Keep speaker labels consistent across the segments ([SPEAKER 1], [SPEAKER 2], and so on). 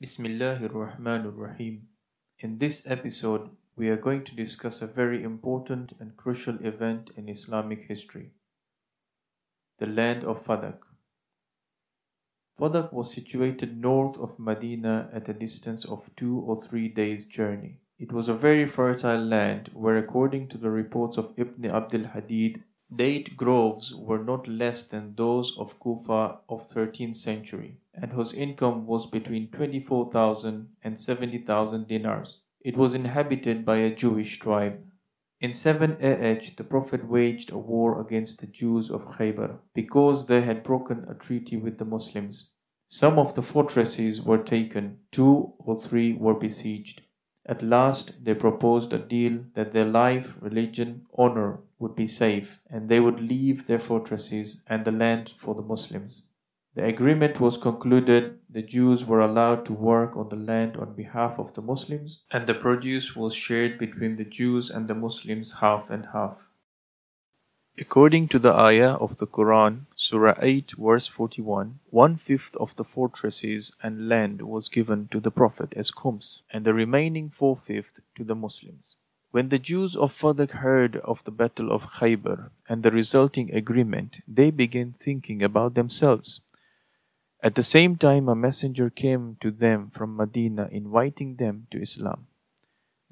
[SPEAKER 1] Bismillahir Rahmanir Rahim. In this episode, we are going to discuss a very important and crucial event in Islamic history the land of Fadak. Fadak was situated north of Medina at a distance of two or three days' journey. It was a very fertile land where, according to the reports of Ibn Abil Hadid, date groves were not less than those of Kufa of 13th century, and whose income was between 24,000 and 70,000 dinars. It was inhabited by a Jewish tribe. In 7 AH, the Prophet waged a war against the Jews of Khaybar because they had broken a treaty with the Muslims. Some of the fortresses were taken, two or three were besieged. At last, they proposed a deal that their life, religion, honor would be safe, and they would leave their fortresses and the land for the Muslims. The agreement was concluded, the Jews were allowed to work on the land on behalf of the Muslims, and the produce was shared between the Jews and the Muslims half and half. According to the ayah of the Quran, Surah 8, verse 41, one fifth of the fortresses and land was given to the Prophet as khums, and the remaining four fifth to the Muslims. When the Jews of Fadak heard of the Battle of Khaybar and the resulting agreement, they began thinking about themselves. At the same time, a messenger came to them from Medina inviting them to Islam.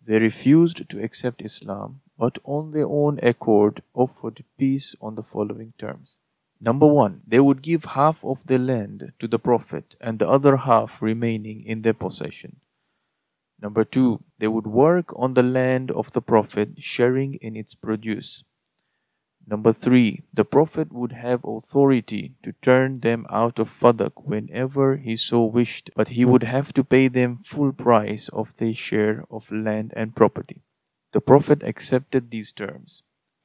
[SPEAKER 1] They refused to accept Islam but on their own accord offered peace on the following terms. Number one, they would give half of their land to the Prophet and the other half remaining in their possession. Number two, they would work on the land of the Prophet, sharing in its produce. Number three, the Prophet would have authority to turn them out of Fadak whenever he so wished, but he would have to pay them full price of their share of land and property. The Prophet accepted these terms.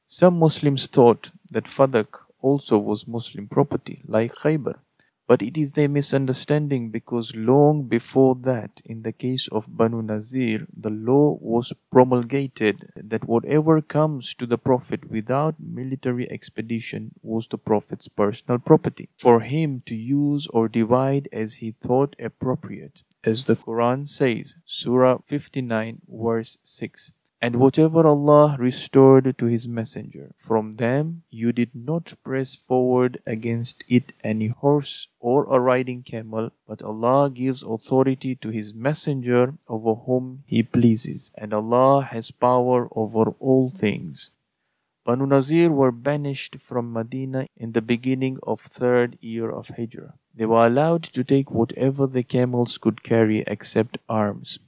[SPEAKER 1] Some Muslims thought that Fadak also was Muslim property, like Khaybar. But it is their misunderstanding because long before that, in the case of Banu Nazir, the law was promulgated that whatever comes to the Prophet without military expedition was the Prophet's personal property, for him to use or divide as he thought appropriate. As the Quran says, Surah 59, verse 6. And whatever Allah restored to His Messenger, from them you did not press forward against it any horse or a riding camel, but Allah gives authority to His Messenger over whom He pleases, and Allah has power over all things. Banu Nazir were banished from Medina in the beginning of third year of Hijrah. They were allowed to take whatever the camels could carry except arms.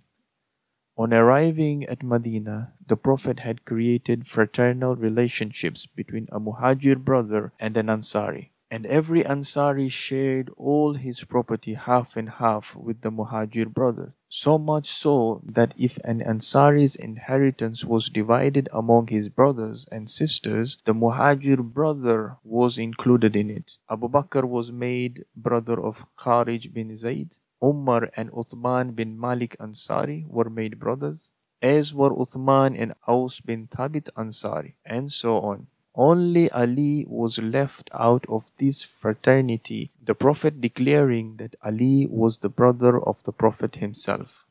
[SPEAKER 1] On arriving at Medina, the Prophet had created fraternal relationships between a Muhajir brother and an Ansari, and every Ansari shared all his property half and half with the Muhajir brother. So much so that if an Ansari's inheritance was divided among his brothers and sisters, the Muhajir brother was included in it. Abu Bakr was made brother of Kharij bin Zayd, Umar and Uthman bin Malik Ansari were made brothers, as were Uthman and Aus bin Thabit Ansari, and so on. Only Ali was left out of this fraternity, the Prophet declaring that Ali was the brother of the Prophet himself.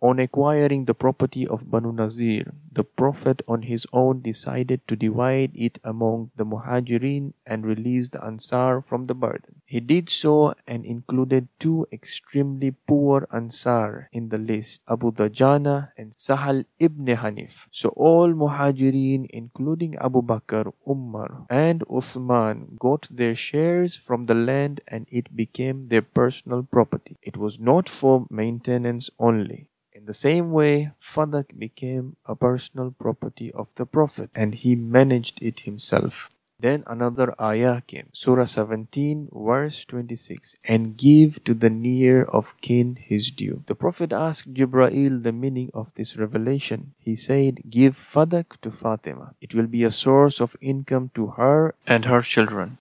[SPEAKER 1] On acquiring the property of Banu Nazir, the Prophet on his own decided to divide it among the Muhajirin and release the Ansar from the burden. He did so and included two extremely poor Ansar in the list, Abu Dajana and Sahal ibn Hanif. So all Muhajirin, including Abu Bakr, Umar, and Uthman, got their shares from the land and it became their personal property. It was not for maintenance only. In the same way, Fadak became a personal property of the Prophet and he managed it himself. Then another ayah came, Surah 17, verse 26, and give to the near of kin his due. The Prophet asked Jibreel the meaning of this revelation. He said, Give Fadak to Fatima. It will be a source of income to her and her children.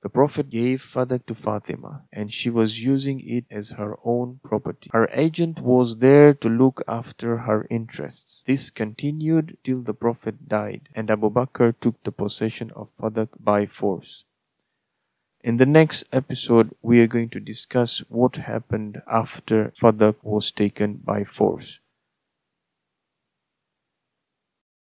[SPEAKER 1] The Prophet gave Fadak to Fatima, and she was using it as her own property. Her agent was there to look after her interests. This continued till the Prophet died, and Abu Bakr took the possession of Fadak by force. In the next episode, we are going to discuss what happened after Fadak was taken by force.